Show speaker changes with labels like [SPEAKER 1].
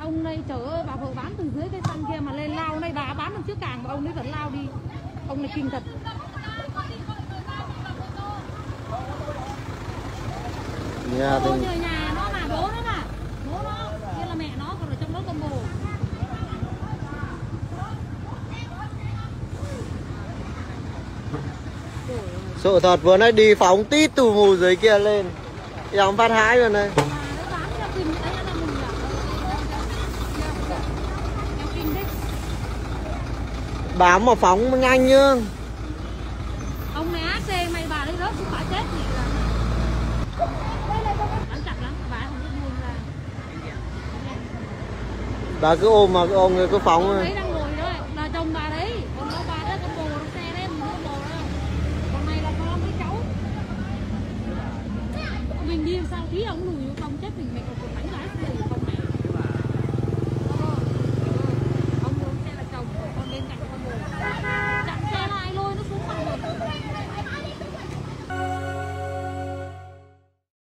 [SPEAKER 1] ông này chở bà vợ bán từ dưới cái sân kia mà lên lao này bà bán được trước càng mà ông ấy vẫn lao đi. Ông này kinh thật.
[SPEAKER 2] Nhà thì nhờ
[SPEAKER 1] nhà nó mà bố nó mà. Bố nó kia là mẹ nó còn ở trong đó con bồ.
[SPEAKER 2] Sợ thật vừa nãy đi phóng tít tù mù dưới kia lên. Dòng phát hãi luôn đây Báo mà phóng nhanh nhá
[SPEAKER 1] Ông này ác xe mày bà đi rớt cũng phải chết gì
[SPEAKER 2] bà cứ ôm mà ôm người cứ phóng Ông
[SPEAKER 1] đang ngồi đó, là chồng bà đấy. Còn bà đó, con bồ nó xe đấy, mình nó bồ đó. Còn này là con với cháu. Mình đi sao khí ông đùi không chết